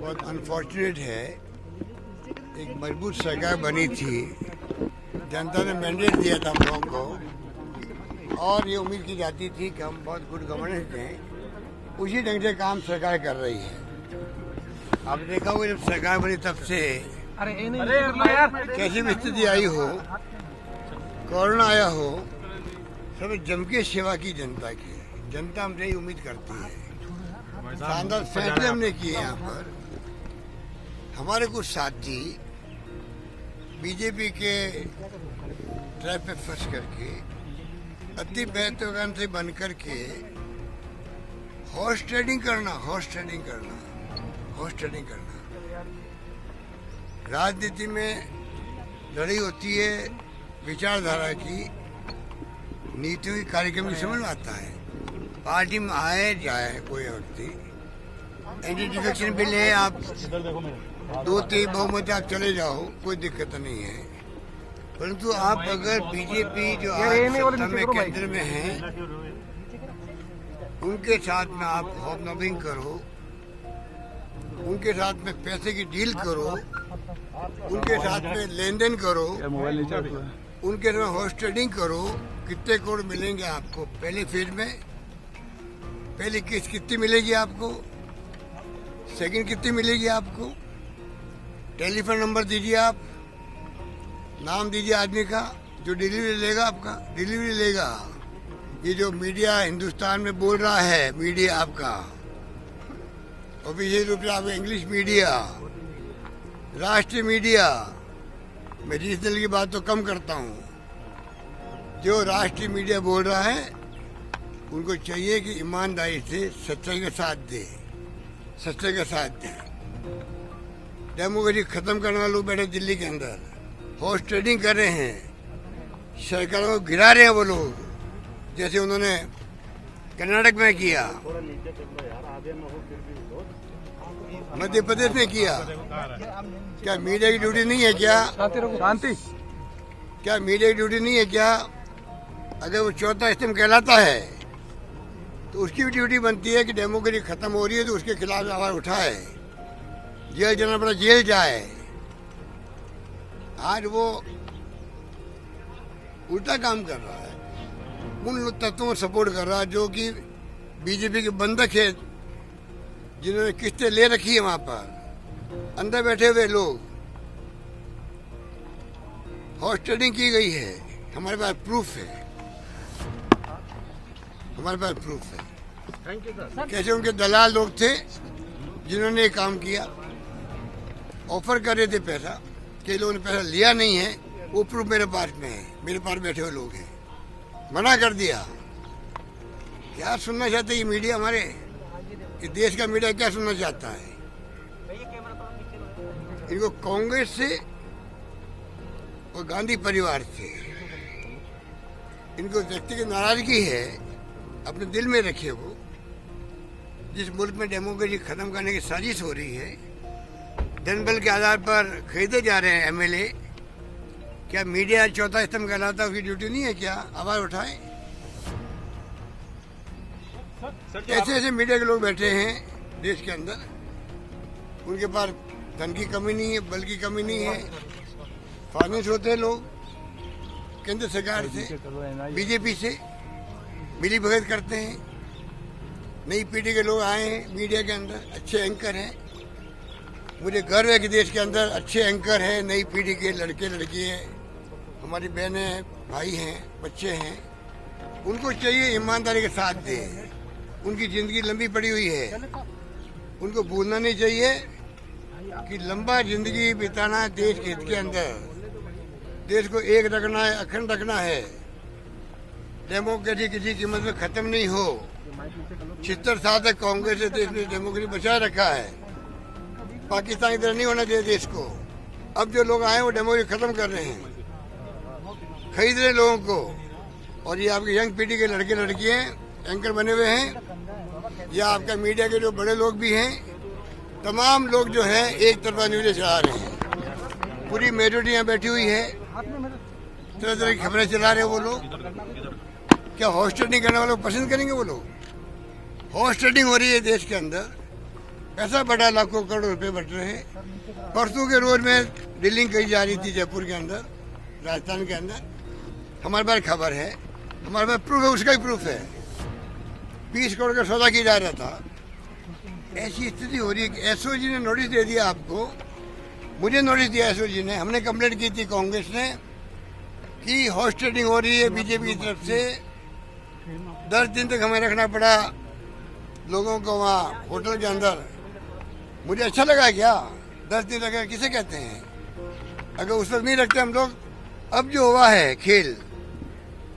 बहुत अनफॉर्चुनेट है। एक मज़बूत सरकार बनी थी। जनता ने मैंडेट दिया था हम लोगों को। और ये उम्मीद की जाती थी कि हम बहुत गुड गवर्नेंस दें। उसी ढंग से काम सरकार कर रही है। आप देखा होगा जब सरकार बनी तब से कैसी भी स्थिति आई हो कोरोना आया हो सब जम के सेवा की जनता की जनता हमसे ही उम्मीद करती है। शानदार फैसले हमने किए यहाँ पर। हमारे कुछ साथी बीजेपी के ट्रैप पे फंस करके अति महत्वाकांक्षी बन करके हॉर्स ट्रेडिंग करना हॉर्स ट्रेडिंग करना हॉर्स ट्रेडिंग करना। राजनीति में लड़ाई होती है विचारधारा की नीतियों की कार्यक्रम की समझ में आता है। पार्टी में आए जाए कोई व्यक्ति एंटी डिफेक्शन बिल है आप दो तीन बहुमत आप चले जाओ कोई दिक्कत नहीं है। परंतु आप अगर बीजेपी जो आज में केंद्र में है उनके साथ में आप हॉबनॉबिंग करो उनके साथ में पैसे की डील करो उनके साथ में लेन देन करो उनके साथ हॉर्स ट्रेडिंग करो कितने करोड़ मिलेंगे आपको? पहले फ़ेज़ में पहली किस्त कितनी मिलेगी आपको? सेकंड कितनी मिलेगी आपको? टेलीफोन नंबर दीजिए आप। नाम दीजिए आदमी का, जो डिलीवरी लेगा आपका, डिलीवरी लेगा। ये जो मीडिया हिंदुस्तान में बोल रहा है, मीडिया आपका। ऑफिशियल रूप से आपका इंग्लिश मीडिया, राष्ट्रीय मीडिया। मैं रीजनल की बात तो कम करता हूँ। जो राष्ट्रीय मीडिया बोल रहा है, उनको चाहिए कि ईमानदारी से सच्चाई का साथ दे। सच्चाई का साथ दे डेमोक्रेसी खत्म करने वाले लोग बैठे दिल्ली के अंदर। हॉर्स ट्रेडिंग कर रहे हैं। सरकारों को गिरा रहे हैं वो लोग। जैसे उन्होंने कर्नाटक में किया। मध्य प्रदेश में किया। क्या मीडिया की ड्यूटी नहीं है क्या? शांति। क्या मीडिया की ड्यूटी नहीं है क्या? अगर वो चौथा स्तंभ कहलाता है। तो उसकी भी ड्यूटी बनती है कि डेमोक्रेसी खत्म हो रही है तो उसके खिलाफ आवाज़ उठाए। जेल जाना पड़ा, जेल जाए। आज वो उल्टा काम कर रहा है। उन तत्वों को सपोर्ट कर रहा है, जो कि बीजेपी के बंधक है, जिन्होंने किस्तें ले रखी है वहाँ पर। अंदर बैठे हुए लोग। हॉर्स ट्रेडिंग की गई है। हमारे पास प्रूफ है। हमारे पास प्रूफ है। कैसे उनके दलाल लोग थे जिन्होंने ये काम किया ऑफ़र कर रहे थे पैसा कई लोगों ने पैसा लिया नहीं है वो प्रूफ मेरे पास में है मेरे पास बैठे हुए लोग हैं। मना कर दिया। क्या सुनना चाहते ये मीडिया हमारे? ये देश का मीडिया क्या सुनना चाहता है। इनको कांग्रेस से और गांधी परिवार से। इनको व्यक्ति की नाराज़गी है अपने दिल में रखे वो जिस मुल्क में डेमोक्रेसी खत्म करने की साजिश हो रही है जनबल के आधार पर खरीदे जा रहे हैं एमएलए। क्या मीडिया चौथा स्तंभ कहलाता है उसकी ड्यूटी नहीं है क्या? आवाज़ उठाए। ऐसे ऐसे मीडिया के लोग बैठे हैं देश के अंदर। उनके पास धन की कमी नहीं है बल की कमी नहीं है। फाइनेंस होते हैं लोग केंद्र सरकार से बीजेपी से। मिली भगत करते हैं। नई पीढ़ी के लोग आए हैं मीडिया के अंदर, अच्छे एंकर हैं। मुझे गर्व है कि देश के अंदर अच्छे एंकर हैं, नई पीढ़ी के लड़के, लड़की हैं। हमारी बहनें हैं, भाई हैं, बच्चे हैं। उनको चाहिए ईमानदारी के साथ दे। उनकी ज़िंदगी लंबी पड़ी हुई है। उनको भूलना नहीं चाहिए कि लंबा ज़िंदगी बिताना है देश के हित के अंदर। देश को एक रखना है, अखंड रखना है। डेमोक्रेसी किसी कीमत में खत्म नहीं हो। छिहत्तर साल तक कांग्रेस ने देश में डेमोक्रेसी बचाए रखा है। पाकिस्तान की तरह नहीं होना चाहिए देश को। अब जो लोग आए वो डेमोक्रेसी खत्म कर रहे हैं। खरीद रहे लोगों को। और ये आपकी यंग पीढ़ी के लड़के लड़कियाँ एंकर बने हुए हैं। या आपका मीडिया के जो बड़े लोग भी हैं, तमाम लोग जो हैं, एक तरफा न्यूज़ चला रहे हैं। पूरी मेजोरिटी यहाँ बैठी हुई है। तरह तरह की खबरें चला रहे हैं वो लोग। क्या हॉर्स ट्रेडिंग करने वालों को पसंद करेंगे वो लोग? हॉर्स ट्रेडिंग हो रही है देश के अंदर। पैसा बढ़ा लाखों करोड़ रुपए बढ़ रहे हैं। परसों के रोज में डीलिंग कही जा रही थी जयपुर के अंदर, राजस्थान के अंदर। हमारे पास खबर है। हमारे पास प्रूफ है, उसका ही प्रूफ है। बीस करोड़ का सौदा किया जा रहा था। ऐसी स्थिति हो रही है कि जी ने नोटिस दे दिया आपको। मुझे नोटिस दिया एसओ जी ने। हमने कंप्लेंट की थी कांग्रेस ने कि हॉर्स ट्रेडिंग हो रही है बीजेपी की तरफ़ से। दस दिन तक हमें रखना पड़ा लोगों को वहाँ होटल के अंदर। मुझे अच्छा लगा क्या? दस दिन रखे किसे कहते हैं? अगर उस वक्त नहीं रखते हम लोग, अब जो हुआ है खेल,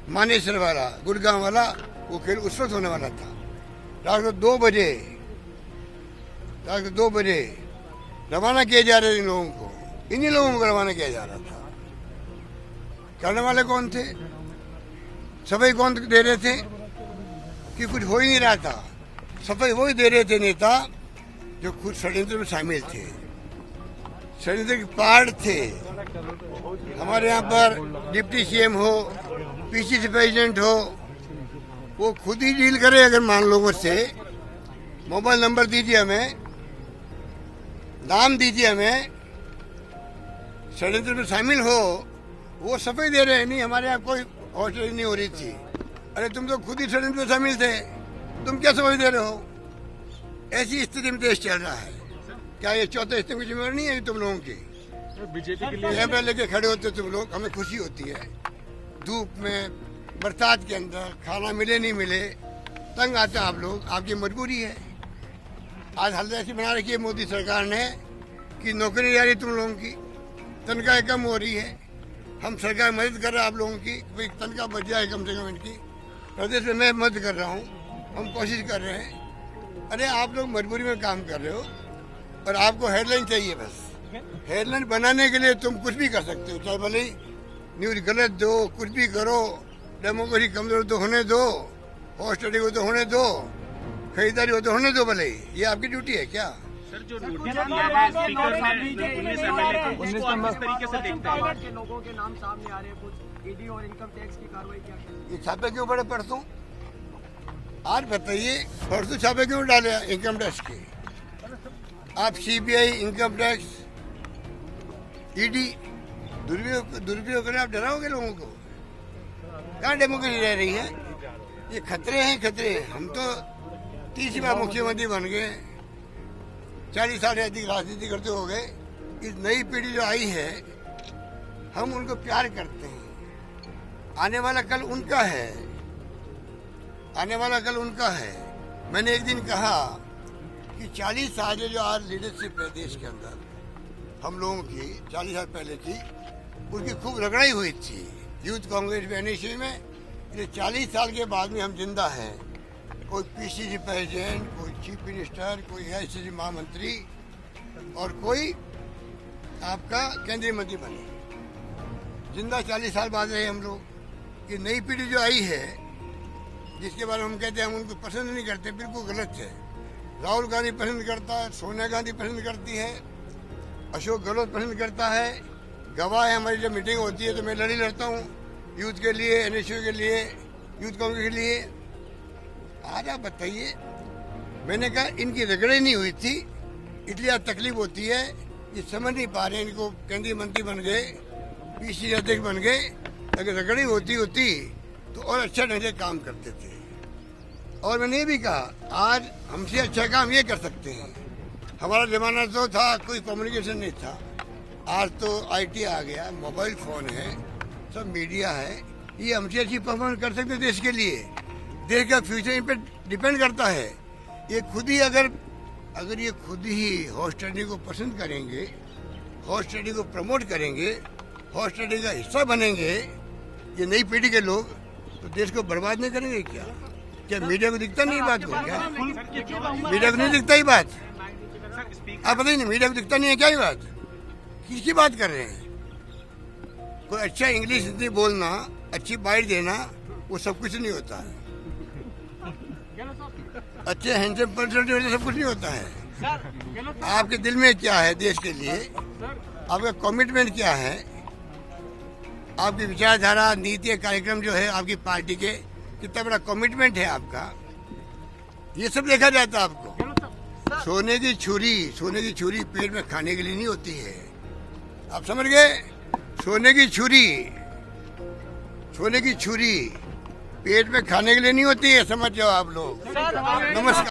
मानेसर वाला, गुड़गांव वाला, वो खेल उस वक्त होने वाला था। रात को दो बजे, रात को दो बजे रवाना किए जा रहे इन लोगों को। इन्हीं लोगों को रवाना किया जा रहा था। करने वाले कौन थे? सफ़ाई कौन दे रहे थे? कि कुछ हो ही नहीं रहा था। सफ़ाई वही दे रहे थे नेता, जो खुद षड्यंत्र में शामिल थे। षड्यंत्र के पार्ट थे। हमारे यहाँ पर डिप्टी सीएम हो पीसीसी प्रेसिडेंट हो, वो खुद ही डील करे अगर मान लोगों से मोबाइल नंबर दीजिए हमें, नाम दीजिए हमें। षड्यंत्र में शामिल हो, वो सफ़ाई दे रहे हैं। नहीं, हमारे यहाँ कोई हॉस्टल नहीं हो रही थी। अरे तुम तो खुद ही षड्यंत्र में शामिल थे तुम क्या समझ दे रहे हो? ऐसी स्थिति में देश चल रहा है। क्या ये चौथे स्थिति की जिम्मेवारी नहीं है तुम लोगों की? बीजेपी के लिए लेके खड़े होते तुम लोग हमें खुशी होती है। धूप में बरसात के अंदर खाना मिले नहीं मिले तंग आते आप लोग। आपकी मजबूरी है। आज हालत ऐसी बना रखी है मोदी सरकार ने कि नौकरी आ रही तुम लोगों की। तनख्वाह कम हो रही है। हम सरकार मदद कर रहे हैं आप लोगों की। भाई तनख्वाह बच जाए कम से कम इनकी। प्रदेश में मैं मदद कर रहा हूँ। हम कोशिश कर रहे हैं। अरे, आप लोग मजबूरी में काम कर रहे हो और आपको हेडलाइन चाहिए बस। हेडलाइन बनाने के लिए तुम कुछ भी कर सकते हो। चाहे भले ही न्यूज़ गलत दो, कुछ भी करो डेमोक्रेसी कमज़ोर तो होने दो हॉस्टली को तो होने दो, खरीदारी हो तो होने दो भले ही। ये आपकी ड्यूटी है क्या? सर जो नोटिस दिया है स्पीकर ने उन्नीस एमएलए को उसको आप किस तरीके से देखते हैं। के लोगों के नाम सामने आ रहे हैं कुछ ईडी और इनकम टैक्स की कार्रवाई क्या ये छापे क्यों पड़े परसों? आज बताइए परसों छापे क्यों डाले इनकम टैक्स के? आप सीबीआई इनकम टैक्स ईडी दुरुपयोग दुरुपयोग करें आप डराओगे लोगों को? कहाँ डेमोक्रेसी रह रही है? ये खतरे हैं खतरे हम तो तीसरी बार मुख्यमंत्री बन गए चालीस साल अधिक राजनीति करते हो गए, इस नई पीढ़ी जो आई है, हम उनको प्यार करते हैं। आने वाला कल उनका है। आने वाला कल उनका है। मैंने एक दिन कहा कि 40 साल जो आज लीडरशिप है देश के अंदर, हम लोगों की 40 साल पहले की, उनकी खूब रगड़ाई हुई थी। यूथ कांग्रेस में एनएसयू में 40 साल के बाद में हम ज़िंदा हैं। कोई पीसीसी प्रेसिडेंट, कोई चीफ मिनिस्टर, कोई एआईसीसी महामंत्री और कोई आपका केंद्रीय मंत्री बने। ज़िंदा 40 साल बाद रहे हम लोग ये नई पीढ़ी जो आई है, जिसके बारे में हम कहते हैं, हम उनको पसंद नहीं करते, बिल्कुल गलत है। राहुल गांधी पसंद करता है, सोनिया गांधी पसंद करती है, अशोक गहलोत पसंद करता है। गवाह है हमारी जब मीटिंग होती है तो मैं लड़ी लड़ता हूँ, यूथ के लिए एनएसयू के लिए, यूथ कांग्रेस के लिए। आज आप बताइए। मैंने कहा, इनकी रगड़े नहीं हुई थी, इसलिए तकलीफ़ होती है ये समझ नहीं पा रहे इनको केंद्रीय मंत्री बन गए, पीसी अध्यक्ष बन गए। अगर रगड़ी होती होती तो और अच्छा ढंग से काम करते थे। और मैंने ये भी कहा, आज हमसे अच्छा काम ये कर सकते हैं। हमारा जमाना तो था, कोई कम्युनिकेशन नहीं था। आज तो आईटी आ गया मोबाइल फ़ोन है, सब मीडिया है, ये हमसे अच्छी परफॉर्मेंस कर सकते देश के लिए। देश का फ्यूचर इन पर डिपेंड करता है। ये खुद ही अगर अगर ये खुद ही हॉर्स ट्रेडिंग को पसंद करेंगे हॉर्स ट्रेडिंग को प्रमोट करेंगे हॉर्स ट्रेडिंग का हिस्सा बनेंगे, ये नई पीढ़ी के लोग तो देश को बर्बाद नहीं करेंगे क्या? क्या मीडिया को दिखता नहीं बात को क्या? मीडिया को नहीं दिखता ही बात? आप बताइए ना मीडिया को दिखता नहीं है क्या ये बात? किसकी बात कर रहे हैं? कोई अच्छा इंग्लिश हिंदी बोलना, अच्छी बाइट देना, वो सब कुछ नहीं होता। है अच्छे हैंडसम पर्सन जो सब कुछ नहीं होता है। आपके दिल में क्या है देश के लिए? आपका कमिटमेंट क्या है? आपकी विचारधारा नीति कार्यक्रम जो है आपकी पार्टी के कितना बड़ा कमिटमेंट है आपका? ये सब देखा जाता है आपको। सोने की छुरी सोने की छुरी पेट में खाने के लिए नहीं होती है। आप समझ गए? सोने की छुरी सोने की छुरी। पेट में खाने के लिए नहीं होती है समझ जाओ आप लोग। नमस्कार।